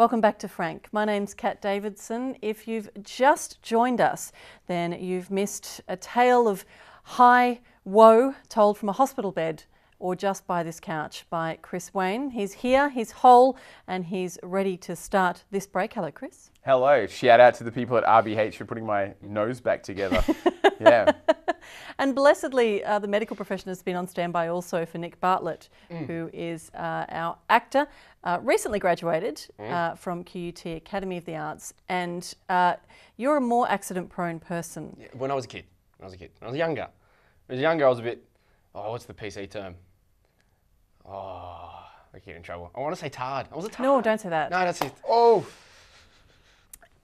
Welcome back to Frank. My name's Kat Davidson. If you've just joined us, then you've missed a tale of high woe told from a hospital bed or just by this couch by Chris Wayne. He's here, he's whole, and he's ready to start this break. Hello, Chris. Hello. Shout out to the people at RBH for putting my nose back together. yeah. And blessedly, uh, the medical profession has been on standby also for Nick Bartlett, who is uh, our actor, uh, recently graduated uh, from QUT Academy of the Arts. And uh, you're a more accident prone person. Yeah, When I was a kid, when I was a kid, when I was younger, when I was younger, I was a bit. Oh, what's the PC term? Oh, I get in trouble. I want to say tard. I was a tard. No, don't say that. No, that's it. Oh,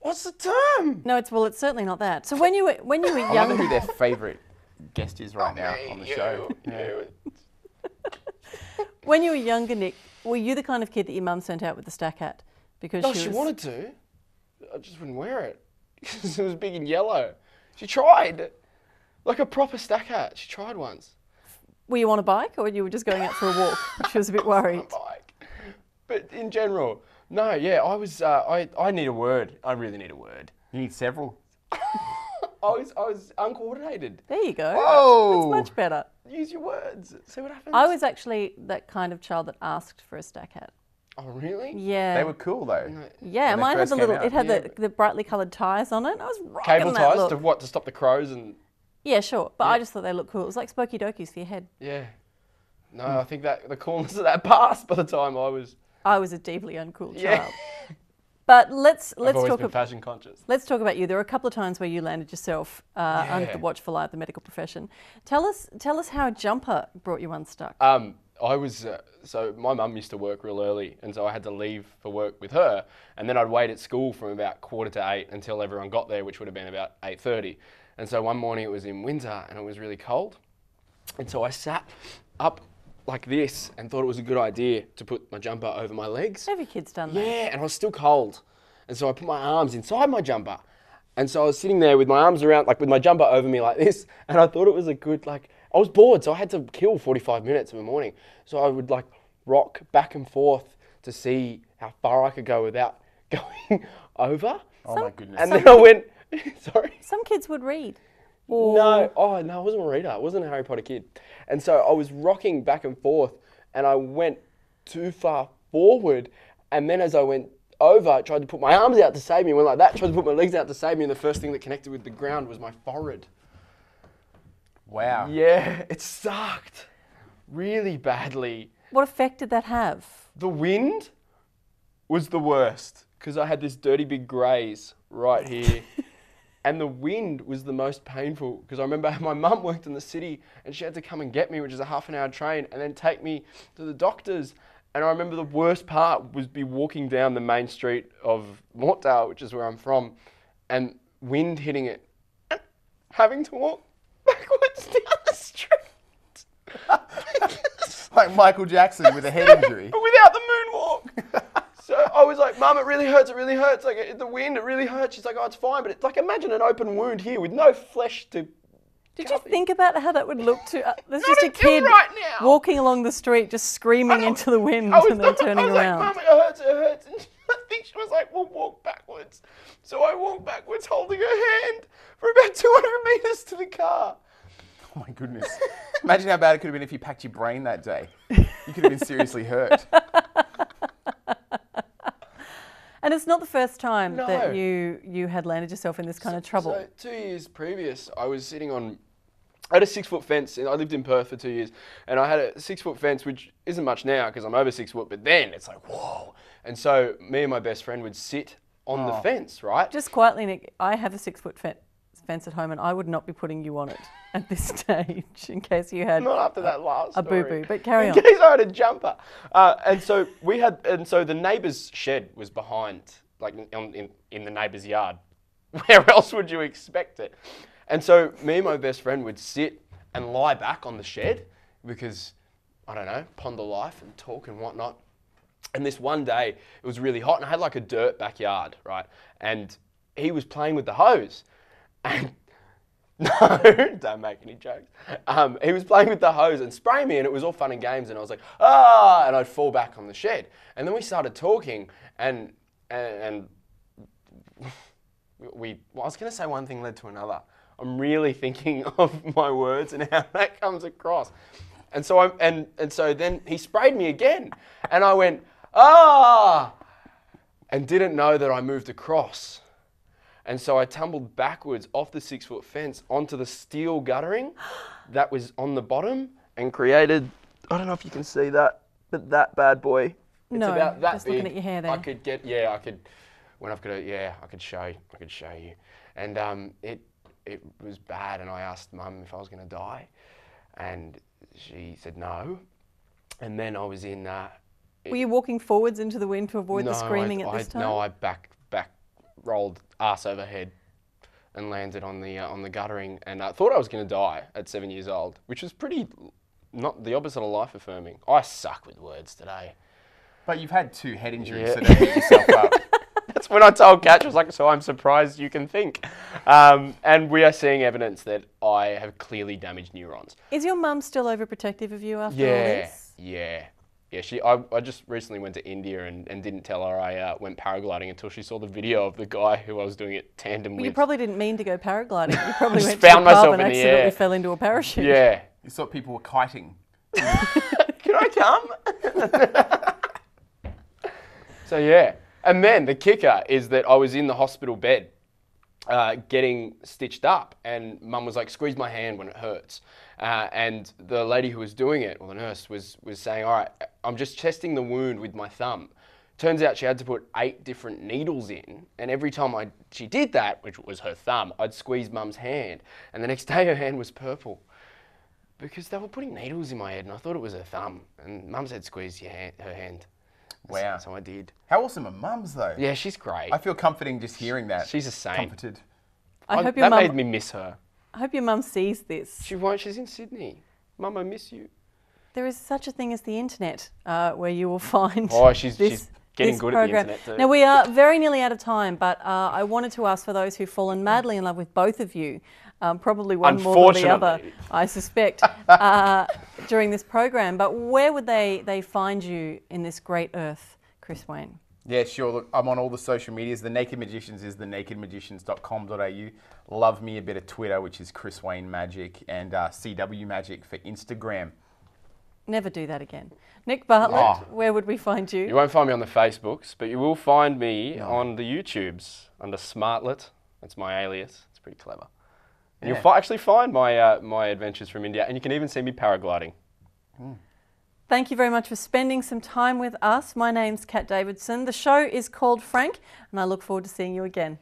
What's the term? No, it's well, it's certainly not that. So when you were when you were I wonder who their favourite guest is right oh, now on the You, show. you. when you were younger, Nick, were you the kind of kid that your mum sent out with the stack hat because No, she, she was, wanted to. I just wouldn't wear it because it was big and yellow. She tried, like a proper stack hat. She tried once. Were you on a bike or were you were just going out for a walk? She was a bit worried. on a bike. But in general, no, yeah, I was. Uh, I I need a word. I really need a word. You need several. I was I was uncoordinated. There you go. Oh. That's much better. Use your words. See what happens. I was actually that kind of child that asked for a stack hat. Oh really? Yeah. They were cool though. yeah, mine had the little. out. It had Yeah, the, the brightly coloured ties on it. I was rocking Cable that ties look. to what? To stop the crows and Yeah, sure. But I just thought they looked cool. It was like Spokey Dokeys for your head. yeah. No, I think that the coolness of that passed by the time I was. I was a deeply uncool child. Yeah. But let's let's talk. been ab- fashion conscious. Let's talk about you. There were a couple of times where you landed yourself uh, under the watchful eye of the medical profession. Tell us, tell us how a jumper brought you unstuck. Um, I was uh, so my mum used to work real early, and so I had to leave for work with her, and then I'd wait at school from about quarter to eight until everyone got there, which would have been about eight thirty. And so one morning it was in winter and it was really cold, and so I sat up like this and thought it was a good idea to put my jumper over my legs. Have your kids done that? Yeah, and I was still cold. And so I put my arms inside my jumper. And so I was sitting there with my arms around, like with my jumper over me like this. And I thought it was a good, like, I was bored, so I had to kill 45 minutes in the morning. So I would, like, rock back and forth to see how far I could go without going over. Oh my goodness. And then I went, sorry. Some kids would read. Or No, oh no, I wasn't a reader. I wasn't a Harry Potter kid. And so I was rocking back and forth and I went too far forward. And then as I went over, I tried to put my arms out to save me, went like that, tried to put my legs out to save me, and the first thing that connected with the ground was my forehead. Wow. Yeah, it sucked really badly. What effect did that have? The wind was the worst because I had this dirty big graze right here. and the wind was the most painful because I remember my mum worked in the city and she had to come and get me, which is a half an hour train, and then take me to the doctors. And I remember the worst part was be walking down the main street of Mortdale, which is where I'm from, and wind hitting it, and having to walk backwards down the street. Like Michael Jackson with a head injury. but without the moonwalk. so I was like, Mum, it really hurts. It really hurts. Like it- the wind, it really hurts. She's like, Oh, it's fine. But it's like imagine an open wound here with no flesh to. Did you think about how that would look to? Uh, there's just a kid right now. walking along the street, just screaming into the wind, I was, and then turning I was around. like, Mum, it hurts. It hurts. And I she was like, We'll walk backwards. So I walked backwards, holding her hand for about 200 meters to the car. Oh my goodness. Imagine how bad it could have been if you packed your brain that day. You could have been seriously hurt. and it's not the first time No. that you you had landed yourself in this kind of trouble. So two years previous, I was sitting on. I had a six foot fence, and I lived in Perth for two years, and I had a six foot fence, which isn't much now because I'm over six foot, but then it's like whoa. And so me and my best friend would sit on the Oh. fence, right? Just quietly, Nick, I have a six foot fe- fence at home, and I would not be putting you on it at this stage in case you had. not after that last a boo-boo, but carry in on. case I had a jumper, uh, and so we had, and so the neighbour's shed was behind, like in, in, in the neighbour's yard. Where else would you expect it? And so me and my best friend would sit and lie back on the shed because I don't know, ponder life and talk and whatnot. And this one day, it was really hot, and I had like a dirt backyard, right? And he was playing with the hose, and no, don't make any jokes. Um, he was playing with the hose and spraying me, and it was all fun and games. And I was like, ah, and I'd fall back on the shed. And then we started talking, and and, and we. Well, I was going to say one thing led to another. I'm really thinking of my words and how that comes across. And so I and and so then he sprayed me again, and I went ah, and didn't know that I moved across. And so I tumbled backwards off the six foot fence onto the steel guttering that was on the bottom and created, I don't know if you can see that, but that bad boy. It's No, about that just looking at your hair I could get, yeah, I could, when I've got it, yeah, I could show, I could show you. And um, it, it was bad and I asked mum if I was going to die and she said no. And then I was in, uh, Were you walking forwards into the wind to avoid the screaming I, at this I, time? No, I back back rolled ass over head and landed on the uh, on the guttering, and I thought I was going to die at seven years old, which was pretty not the opposite of life affirming. I suck with words today. But you've had two head injuries, Yeah. so beat yourself up. That's when I told Catch, I was like, so I'm surprised you can think. Um, and we are seeing evidence that I have clearly damaged neurons. Is your mum still overprotective of you after all Yeah, this? yeah. Yeah, she. I, I just recently went to India and, and didn't tell her I uh, went paragliding until she saw the video of the guy who I was doing it tandem Well, with. you probably didn't mean to go paragliding. You probably Just went to found the pub myself and in the accidentally air. fell into a parachute. Yeah. You thought people were kiting. Can I come? so yeah, and then the kicker is that I was in the hospital bed, uh, getting stitched up, and Mum was like, "Squeeze my hand when it hurts," uh, and the lady who was doing it, or the nurse, was was saying, "All right, I'm just testing the wound with my thumb." Turns out she had to put eight different needles in, and every time I she did that, which was her thumb, I'd squeeze Mum's hand, and the next day her hand was purple because they were putting needles in my head, and I thought it was her thumb. And Mum said, "Squeeze your hand, her hand." Wow. So I did. How awesome are mums, though? Yeah, she's great. I feel comforting just hearing that. She's a saint. Comforted. I I- hope your that made me miss her. I hope your mum sees this. She won't. She's in Sydney. Mum, I miss you. There is such a thing as the internet, uh, where you will find. Oh, she's- this, she's getting good at the internet too. Now we are very nearly out of time, but uh, I wanted to ask for those who've fallen madly in love with both of you, um, probably one more than the other, I suspect, uh, during this program. But where would they they find you in this great earth, Chris Wayne? Yeah, sure. Look, I'm on all the social medias. The Naked Magicians is thenakedmagicians.com.au. Love me a bit of Twitter, which is Chris Wayne Magic, and uh, CW Magic for Instagram. Never do that again. Nick Bartlett, Oh. where would we find you? You won't find me on the Facebooks, but you will find me on the YouTubes under Smartlet. That's my alias. It's pretty clever. And you'll fi- actually find my uh, my adventures from India, and you can even see me paragliding. Thank you very much for spending some time with us. My name's Kat Davidson. The show is called Frank, and I look forward to seeing you again.